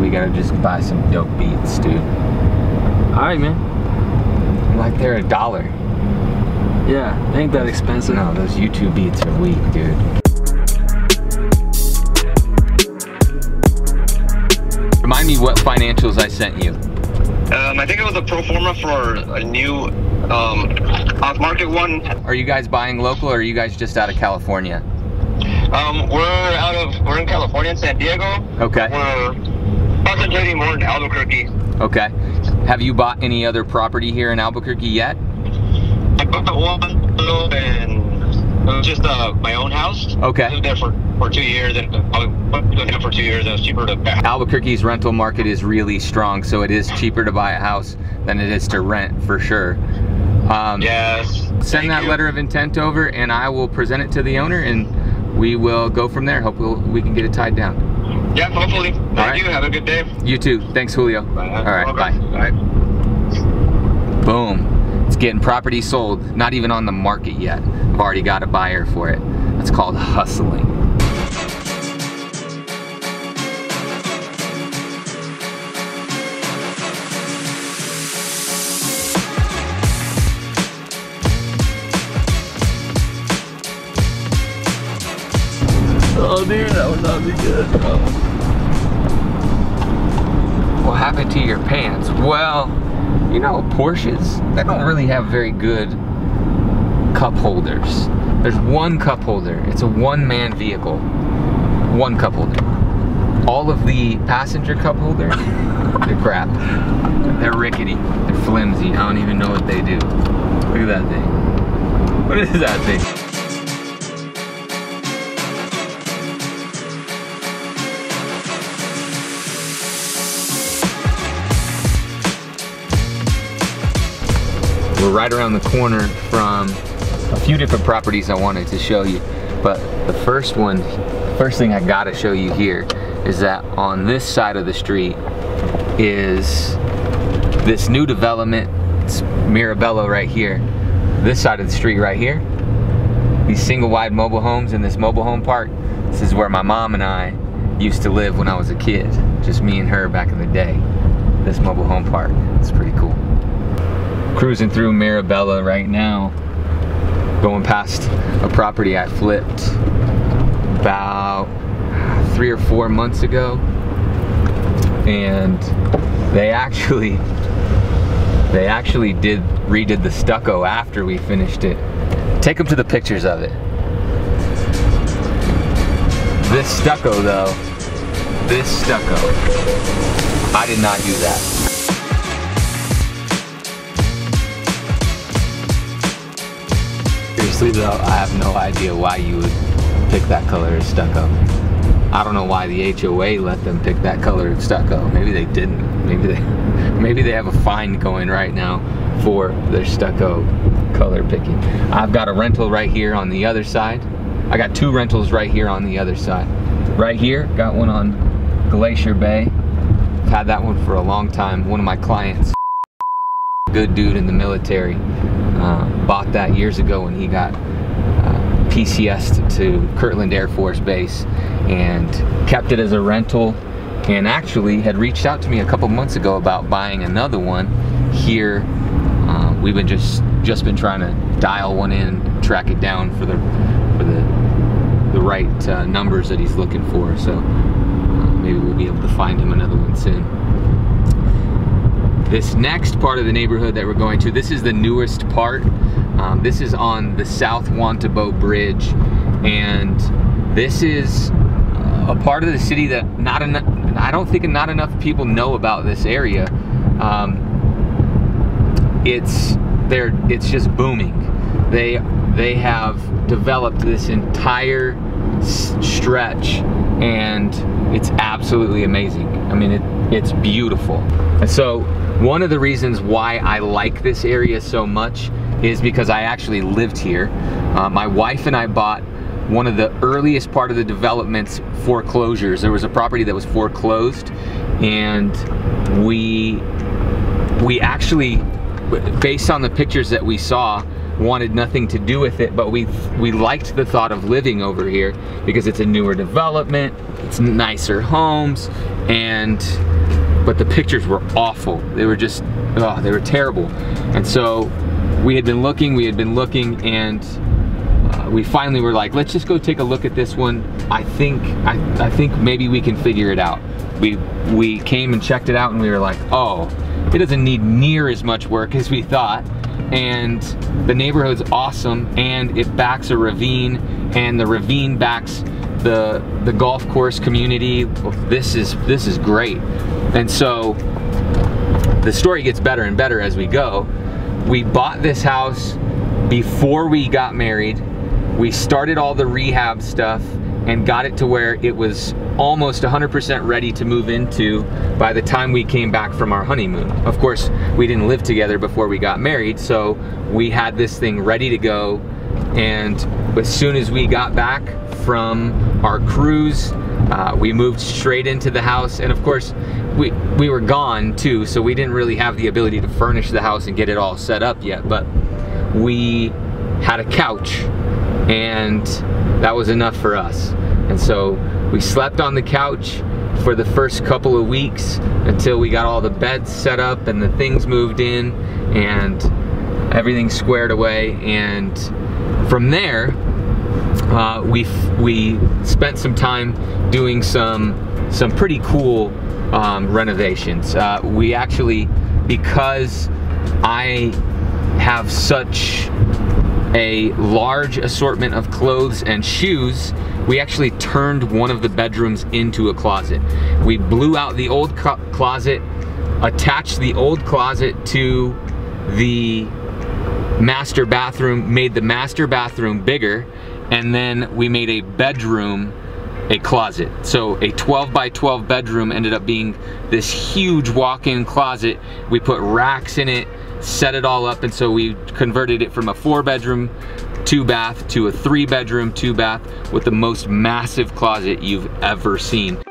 we gotta just buy some dope beats, dude. All right, man. Like they're a dollar. Yeah, ain't that expensive. No, those YouTube beats are weak, dude. Remind me what financials I sent you. Um, I think it was a pro forma for a new um, off-market one. Are you guys buying local or are you guys just out of California? Um, we're out of we're in California, San Diego. Okay. We're concentrating more in Albuquerque. Okay. Have you bought any other property here in Albuquerque yet? I bought one little and it was just uh, my own house. Okay. I lived there for, for two years and I lived there for two years. It was cheaper to buy. Albuquerque's rental market is really strong, so it is cheaper to buy a house than it is to rent for sure. Um, Yes. Send Thank that you. letter of intent over, and I will present it to the owner, and we will go from there. Hope we'll, we can get it tied down. Yeah, hopefully. Thank right. you. Have a good day. You too. Thanks, Julio. Bye. All right, bye. Right. Boom. It's getting property sold. Not even on the market yet. I've already got a buyer for it. That's called hustling. Oh, dude, that would not be good, bro. What happened to your pants? Well, you know, Porsches, they don't really have very good cup holders. There's one cup holder. It's a one-man vehicle. One cup holder. All of the passenger cup holders, they're crap. They're rickety. They're flimsy. I don't even know what they do. Look at that thing. What is that thing? We're right around the corner from a few different properties I wanted to show you. But the first one, first thing I gotta show you here is that on this side of the street is this new development. It's Mirabello right here. This side of the street right here. These single wide mobile homes in this mobile home park. This is where my mom and I used to live when I was a kid. Just me and her back in the day. This mobile home park. It's pretty cool cruising through Mirabella right now, going past a property I flipped about three or four months ago. And they actually, they actually did, redid the stucco after we finished it. Take them to the pictures of it. This stucco though, this stucco, I did not do that. Seriously though, I have no idea why you would pick that color of stucco. I don't know why the HOA let them pick that color of stucco. Maybe they didn't. Maybe they maybe they have a fine going right now for their stucco color picking. I've got a rental right here on the other side. I got two rentals right here on the other side. Right here, got one on Glacier Bay. I've had that one for a long time. One of my clients, good dude in the military, uh, bought that years ago when he got uh, PCS to Kirtland Air Force Base and kept it as a rental and actually had reached out to me a couple months ago about buying another one here. Uh, we've been just just been trying to dial one in, track it down for the for the the right uh, numbers that he's looking for. So uh, maybe we'll be able to find him another one soon. This next part of the neighborhood that we're going to, this is the newest part. Um, this is on the South Wantabo Bridge, and this is a part of the city that not enough, I don't think not enough people know about this area. Um, it's there, it's just booming. They they have developed this entire stretch, and it's absolutely amazing. I mean, it, it's beautiful. And so one of the reasons why I like this area so much is because I actually lived here. Uh, my wife and I bought one of the earliest part of the development's foreclosures. There was a property that was foreclosed, and we we actually, based on the pictures that we saw, wanted nothing to do with it, but we we liked the thought of living over here because it's a newer development, it's nicer homes, and but the pictures were awful. They were just, oh, they were terrible. And so we had been looking, we had been looking, and uh, we finally were like, let's just go take a look at this one. I think, I, I think maybe we can figure it out. We, we came and checked it out and we were like, oh, it doesn't need near as much work as we thought. And the neighborhood's awesome and it backs a ravine and the ravine backs the the golf course community. This is this is great. And so the story gets better and better as we go. We bought this house before we got married. We started all the rehab stuff and got it to where it was almost 100% ready to move into by the time we came back from our honeymoon. Of course, we didn't live together before we got married, so we had this thing ready to go. And as soon as we got back from our cruise, uh, we moved straight into the house. And of course, we, we were gone too, so we didn't really have the ability to furnish the house and get it all set up yet. But we had a couch and that was enough for us. And so we slept on the couch for the first couple of weeks until we got all the beds set up and the things moved in and everything squared away. And from there, uh, we we spent some time doing some some pretty cool um, renovations. Uh, we actually, because I have such a large assortment of clothes and shoes, we actually turned one of the bedrooms into a closet. We blew out the old closet, attached the old closet to the master bathroom, made the master bathroom bigger, and then we made a bedroom a closet. So a 12 by 12 bedroom ended up being this huge walk-in closet. We put racks in it, set it all up, and so we converted it from a four bedroom, two bath to a three bedroom, two bath with the most massive closet you've ever seen.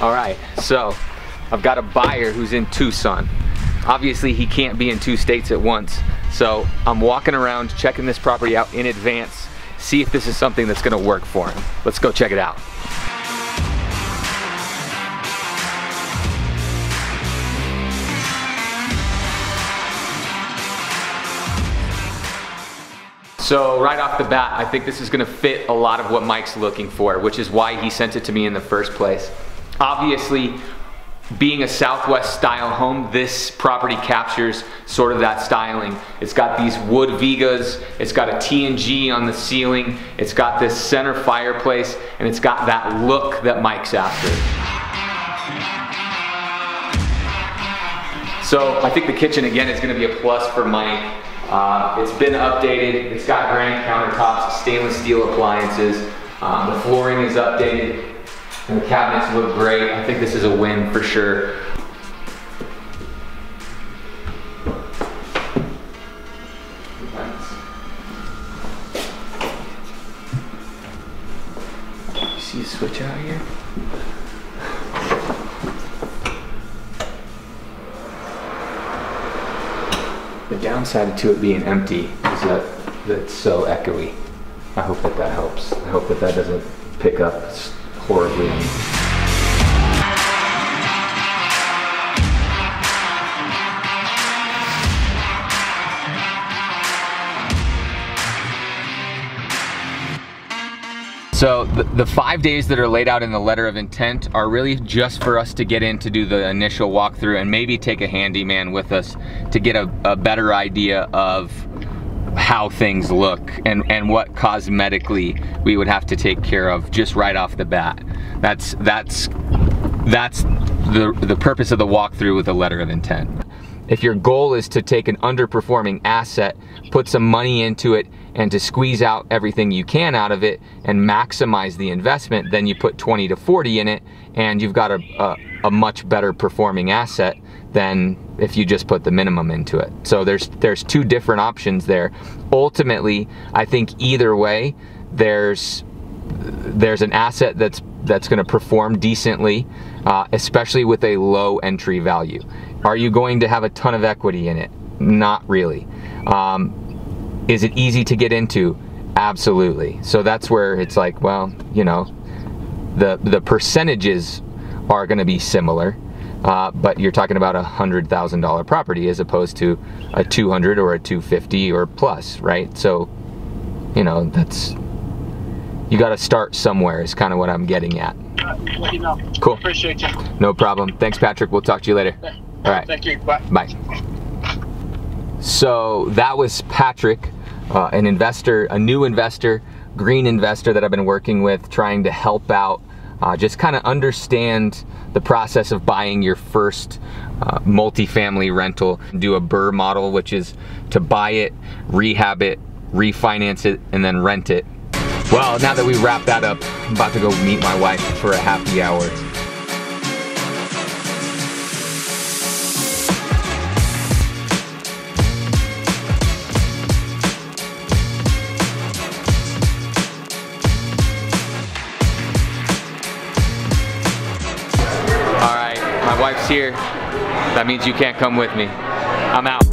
All right, so I've got a buyer who's in Tucson. Obviously he can't be in two states at once. So I'm walking around checking this property out in advance, see if this is something that's gonna work for him. Let's go check it out. So right off the bat, I think this is gonna fit a lot of what Mike's looking for, which is why he sent it to me in the first place. Obviously, being a Southwest style home, this property captures sort of that styling. It's got these wood vigas, it's got a TNG on the ceiling, it's got this center fireplace, and it's got that look that Mike's after. So I think the kitchen again is gonna be a plus for Mike. Uh, it's been updated, it's got granite countertops, stainless steel appliances, um, the flooring is updated, and the cabinets look great. I think this is a win for sure. You see a switch out here? The downside to it being empty is that it's so echoey. I hope that that helps. I hope that that doesn't pick up horribly. So the, five days that are laid out in the letter of intent are really just for us to get in to do the initial walkthrough and maybe take a handyman with us to get a, a better idea of how things look and, and what cosmetically we would have to take care of just right off the bat. That's, that's, that's the, the purpose of the walkthrough with a letter of intent. If your goal is to take an underperforming asset, put some money into it, and to squeeze out everything you can out of it and maximize the investment, then you put 20 to 40 in it and you've got a, a, a much better performing asset than if you just put the minimum into it. So there's there's two different options there. Ultimately, I think either way, there's there's an asset that's that's going to perform decently, uh, especially with a low entry value. Are you going to have a ton of equity in it? Not really. Um, is it easy to get into? Absolutely. So that's where it's like, well, you know, the the percentages are going to be similar, uh, but you're talking about a hundred thousand dollar property as opposed to a 200 or a 250 or plus, right? So, you know, that's you got to start somewhere. Is kind of what I'm getting at. Cool. Appreciate you. No problem. Thanks, Patrick. We'll talk to you later. All right. Thank you. Bye. Bye. So that was Patrick, uh, an investor, a new investor, green investor that I've been working with, trying to help out, uh, just kind of understand the process of buying your first uh, multifamily rental. Do a BRRRR model, which is to buy it, rehab it, refinance it, and then rent it. Well, now that we wrap that up, I'm about to go meet my wife for a happy hour. Here. That means you can't come with me. I'm out.